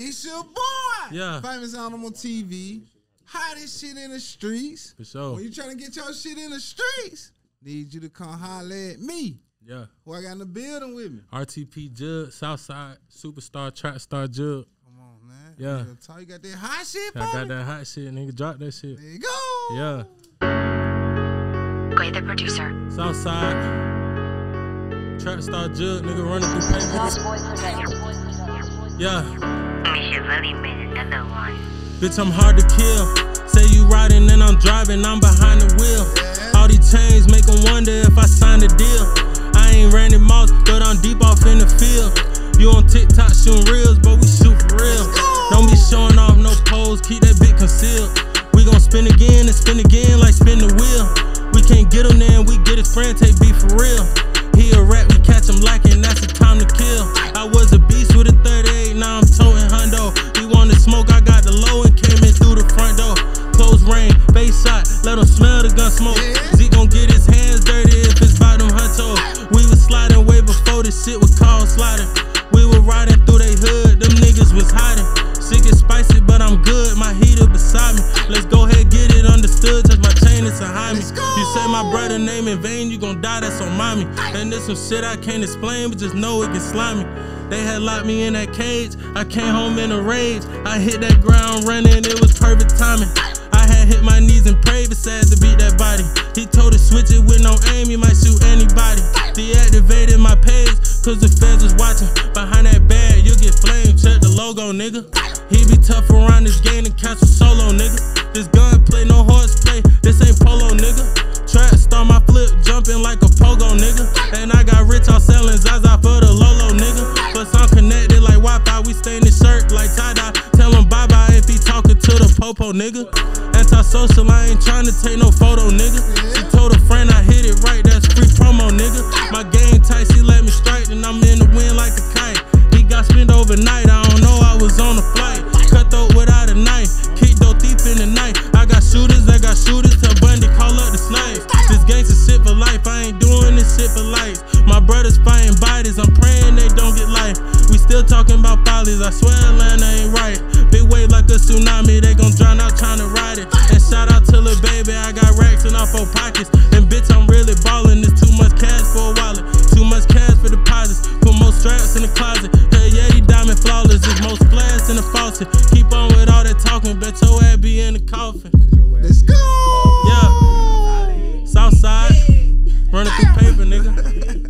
It's your boy. Yeah. Famous Animal TV. Hottest shit in the streets. For sure. When you trying to get your shit in the streets, need you to come holler at me. Yeah. Who I got in the building with me. RTP Jug, Southside, Superstar, Trap Star Jug. Come on, man. Yeah. You got- You got that hot shit for I got that hot shit, nigga. Drop that shit. There you go. Yeah. Quay the producer. Southside. Trap Star Jug, nigga running through papers. Yeah. Bitch, I'm hard to kill. Say you riding and I'm driving, I'm behind the wheel. All these chains make 'em wonder if I signed a deal. I ain't Randy Moss, but I'm deep off in the field. You on TikTok shooting reels, but we shoot for real. Don't be showing off no pose, keep that bit concealed. We gon' spin again and spin again like spin the wheel. We can't get him there and we get his friend, take beef for real. He a rat, we catch him lacking, Range, base shot, let him smell the gun smoke. Zeke gon' get his hands dirty if it's by them huncho. We was sliding way before this shit was called sliding. We were riding through they hood, them niggas was hiding. Shit get spicy, but I'm good, my heater beside me. Let's go ahead, get it understood, touch my chain, it's behind me. You say my brother name in vain, you gon' die, that's on mommy. And there's some shit I can't explain, but just know it get slimy. They had locked me in that cage, I came home in a rage. I hit that ground running, it was perfect timing. Hit my knees and prayed, but sad to beat that body. He told us switch it with no aim, he might shoot anybody. Deactivated my page, cause the feds was watching. Behind that bag, you'll get flamed, check the logo, nigga. He be tough around this game and catch a solo, nigga. This gun play, no horseplay, this ain't polo, nigga. Trap star my flip, jumping like a pogo, nigga. And I got rich off selling Zaza for the Lolo, nigga. Antisocial, I ain't trying to take no photo, nigga. She told a friend I hit it right, that's free promo, nigga. My game tight, she let me strike, and I'm in the wind like a kite. He got spent overnight, I don't know, I was on a flight. Cutthroat without a knife, kick though thief in the night. I got shooters, I got shooters, tell Bundy, call up the snipes. This gangsta shit for life, I ain't doing this shit for life. My brothers fighting bodies, I'm praying they don't get life. We still talking about follies, I swear Atlanta ain't right. Big like tsunami, they gon' drown out trying to ride it. And shout out to the baby, I got racks in all four pockets. And bitch, I'm really ballin', it's too much cash for a wallet. Too much cash for deposits, put more straps in the closet. Hey, yeah, he diamond flawless, it's most flash in the faucet. Keep on with all that talking, bet your ass be in the coffin. Let's go! Yeah. Southside, running through paper, nigga.